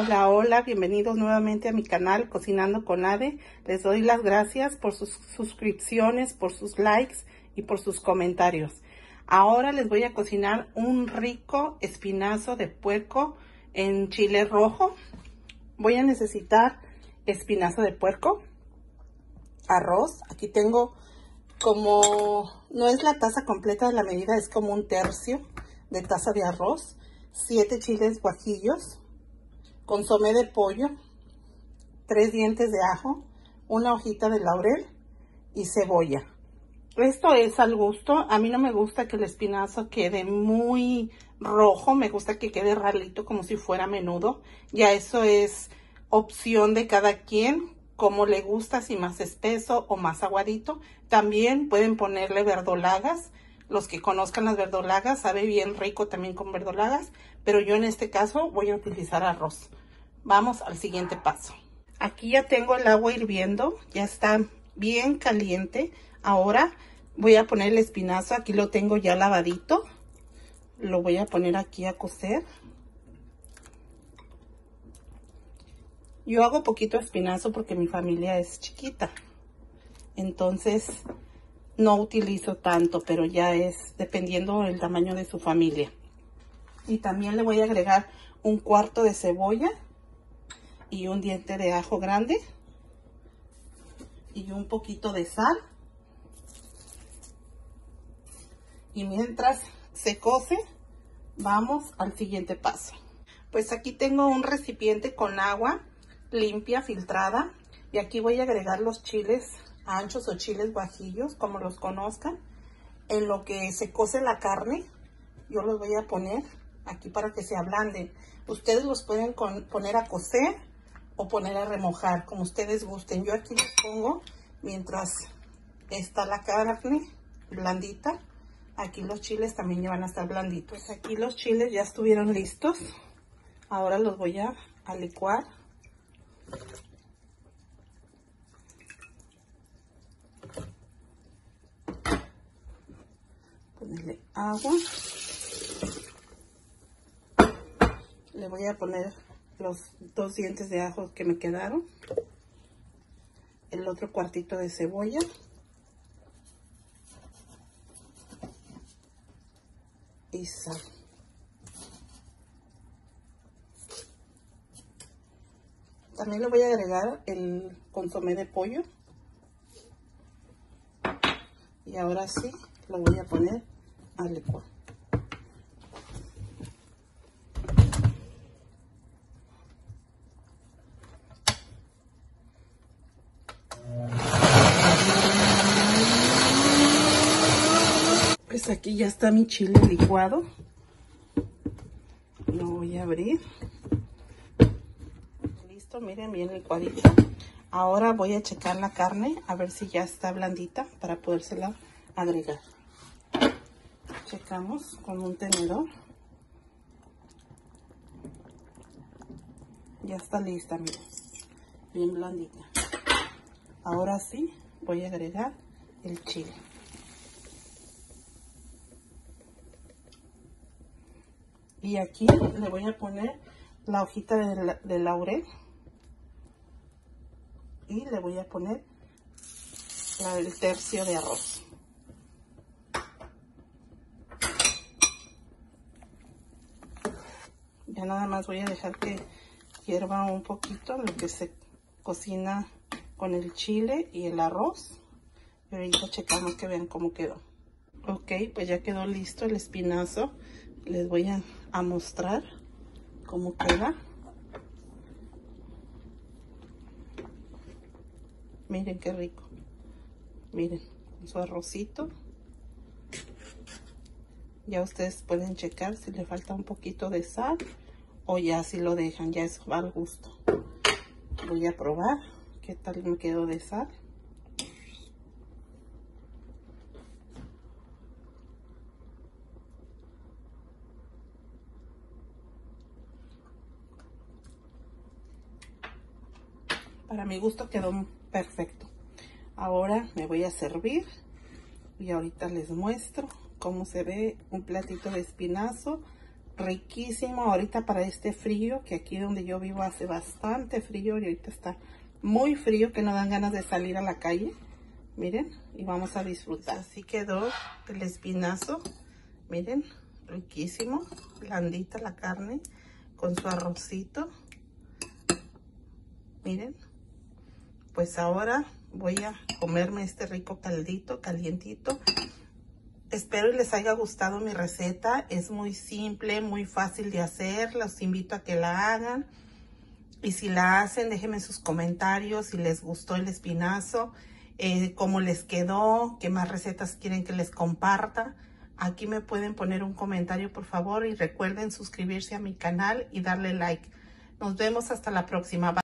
Hola, hola, bienvenidos nuevamente a mi canal Cocinando con Ade. Les doy las gracias por sus suscripciones, por sus likes y por sus comentarios. Ahora les voy a cocinar un rico espinazo de puerco en chile rojo. Voy a necesitar espinazo de puerco, arroz. Aquí tengo como, no es la taza completa de la medida, es como un tercio de taza de arroz. Siete chiles guajillos, consomé de pollo, tres dientes de ajo, una hojita de laurel y cebolla. Esto es al gusto. A mí no me gusta que el espinazo quede muy rojo. Me gusta que quede ralito como si fuera menudo. Ya eso es opción de cada quien. Como le gusta, si más espeso o más aguadito. También pueden ponerle verdolagas. Los que conozcan las verdolagas, sabe bien rico también con verdolagas. Pero yo en este caso voy a utilizar arroz. Vamos al siguiente paso. Aquí ya tengo el agua hirviendo, ya está bien caliente. Ahora voy a poner el espinazo, aquí lo tengo ya lavadito. Lo voy a poner aquí a cocer. Yo hago poquito espinazo porque mi familia es chiquita. Entonces no utilizo tanto, pero ya es dependiendo del tamaño de su familia. Y también le voy a agregar un cuarto de cebolla y un diente de ajo grande y un poquito de sal. Y mientras se cose, vamos al siguiente paso. Pues aquí tengo un recipiente con agua limpia, filtrada. Y aquí voy a agregar los chiles anchos o chiles guajillos, como los conozcan. En lo que se cose la carne, yo los voy a poner aquí para que se ablanden. Ustedes los pueden poner a cocer o poner a remojar, como ustedes gusten. Yo aquí los pongo mientras está la carne blandita. Aquí los chiles también ya van a estar blanditos. Aquí los chiles ya estuvieron listos. Ahora los voy a, a licuar. Agua. Le voy a poner los dos dientes de ajo que me quedaron, el otro cuartito de cebolla, y sal. También le voy a agregar el consomé de pollo. Y ahora sí lo voy a poner a licuar. Pues aquí ya está mi chile licuado. Lo voy a abrir. Listo, miren, bien licuadito. Ahora voy a checar la carne, a ver si ya está blandita para podérsela agregar. Checamos con un tenedor. Ya está lista, miren. Bien blandita. Ahora sí, voy a agregar el chile. Y aquí le voy a poner la hojita de, laurel. Y le voy a poner el tercio de arroz. Ya nada más voy a dejar que hierva un poquito lo que se cocina con el chile y el arroz. Y ahorita checamos que vean cómo quedó. Ok, pues ya quedó listo el espinazo. Les voy a a mostrar cómo queda. Miren qué rico. Miren, su arrocito. Ya ustedes pueden checar si le falta un poquito de sal o ya si lo dejan, ya va al gusto. Voy a probar qué tal me quedó de sal. Para mi gusto quedó perfecto. Ahora me voy a servir y ahorita les muestro cómo se ve un platito de espinazo riquísimo ahorita para este frío, que aquí donde yo vivo hace bastante frío y ahorita está muy frío que no dan ganas de salir a la calle. Miren, y vamos a disfrutar. Así quedó el espinazo. Miren, riquísimo, blandita la carne con su arrocito. Miren, pues ahora voy a comerme este rico caldito, calientito. Espero les haya gustado mi receta. Es muy simple, muy fácil de hacer. Los invito a que la hagan. Y si la hacen, déjenme sus comentarios si les gustó el espinazo, eh, cómo les quedó, qué más recetas quieren que les comparta. Aquí me pueden poner un comentario, por favor, y recuerden suscribirse a mi canal y darle like. Nos vemos hasta la próxima.